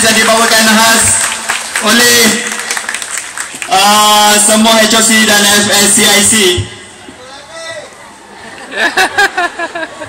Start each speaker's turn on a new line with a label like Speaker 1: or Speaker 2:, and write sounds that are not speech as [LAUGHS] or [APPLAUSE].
Speaker 1: performance yang dibawakan khas oleh uh, semua HOC dan FSCIC. [LAUGHS]